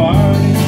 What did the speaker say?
party